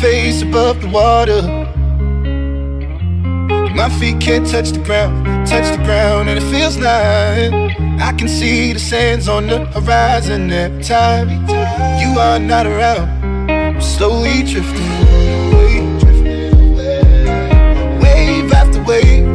face above the water. My feet can't touch the ground, touch the ground, and it feels like I can see the sands on the horizon every time you are not around. I'm slowly drifting away, wave after wave,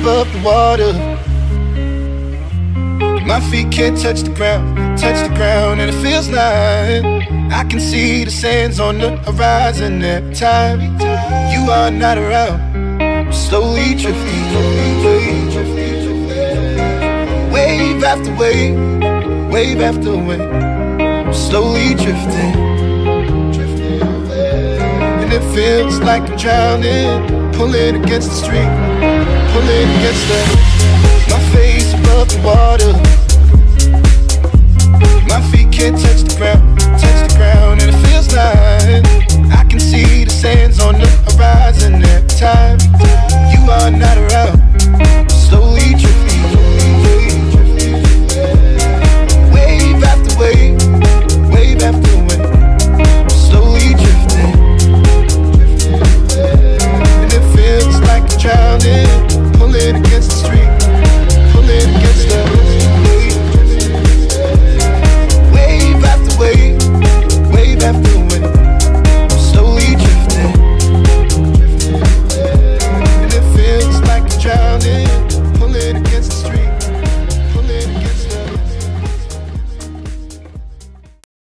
above the water. My feet can't touch the ground, touch the ground, and it feels like I can see the sands on the horizon every time you are not around. I'm slowly drifting, wave after wave, wave after wave. I'm slowly drifting, and it feels like I'm drowning, pulling against the street, pulling against the. My